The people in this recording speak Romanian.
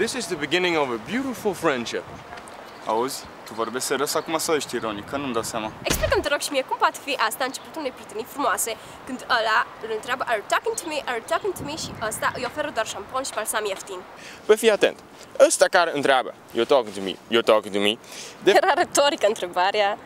This is the beginning of a beautiful friendship. Auzi, tu vorbești serios acum sau ești ironic? Că nu-mi dau seama. Explică-mi, te rog, și mie cum poate fi asta începutul unei prietenii frumoase când ăla îl întreabă Are talking to me? Are talking to me? Și ăsta îi oferă doar șampon și balsam ieftin. Păi fii atent. Ăsta care întreabă, you talking to me, you talking to me, de Era retorică întrebarea.